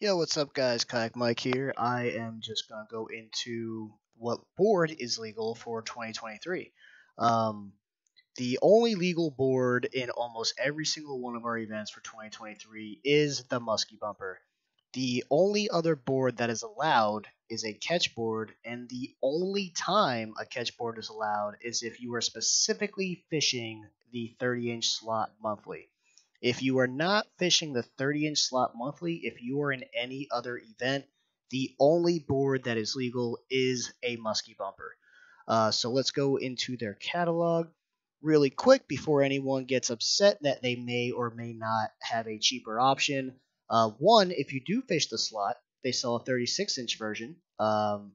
Yo, what's up, guys? Kayak Mike here. I am just gonna go into what board is legal for 2023. Um, the only legal board in almost every single one of our events for 2023 is the Muskie Bumper. The only other board that is allowed is a Ketch board, and the only time a Ketch board is allowed is if you are specifically fishing the 30 inch slot monthly. If you are not fishing the 30 inch slot monthly, if you are in any other event, the only board that is legal is a muskie bumper. Uh, so let's go into their catalog really quick before anyone gets upset that they may or may not have a cheaper option. Uh, one, if you do fish the slot, they sell a 36 inch version. Um,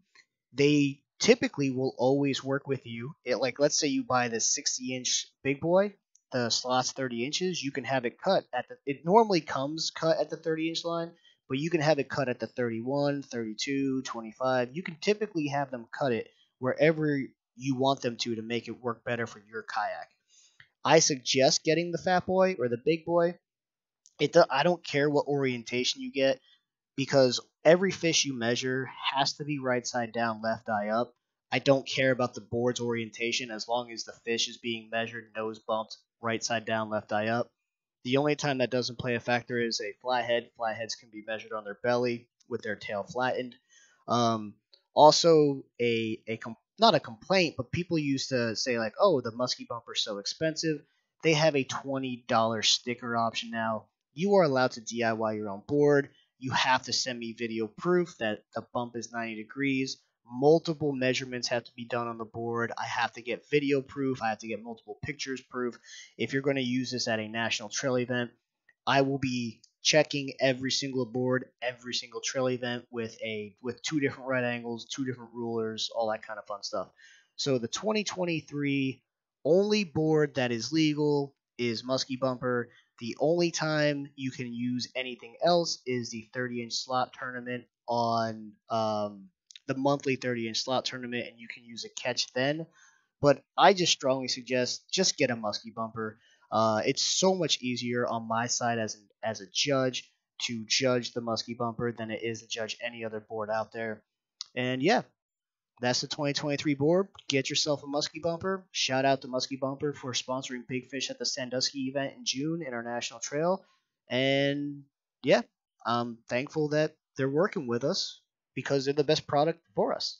they typically will always work with you. It, like, let's say you buy the 60 inch big boy, the slots 30 inches, you can have it cut at the. It normally comes cut at the 30 inch line, but you can have it cut at the 31, 32, 25. You can typically have them cut it wherever you want them to to make it work better for your kayak. I suggest getting the fat boy or the big boy. It I don't care what orientation you get because every fish you measure has to be right side down, left eye up. I don't care about the board's orientation as long as the fish is being measured nose bumped right side down, left eye up. The only time that doesn't play a factor is a flathead. Flatheads can be measured on their belly with their tail flattened. Um, also, a a not a complaint, but people used to say like, "Oh, the muskie bumper's so expensive." They have a twenty dollar sticker option now. You are allowed to DIY your own board. You have to send me video proof that the bump is 90 degrees multiple measurements have to be done on the board. I have to get video proof. I have to get multiple pictures proof. If you're going to use this at a national trail event, I will be checking every single board, every single trail event with a with two different right angles, two different rulers, all that kind of fun stuff. So the 2023 only board that is legal is Muskie Bumper. The only time you can use anything else is the 30 inch slot tournament on um, the monthly 30 inch slot tournament and you can use a Ketch then. But I just strongly suggest just get a muskie bumper. Uh, it's so much easier on my side as an, as a judge to judge the muskie bumper than it is to judge any other board out there. And yeah, that's the 2023 board. Get yourself a muskie bumper. Shout out to Muskie Bumper for sponsoring Big Fish at the Sandusky event in June International Trail. And yeah, I'm thankful that they're working with us because they're the best product for us.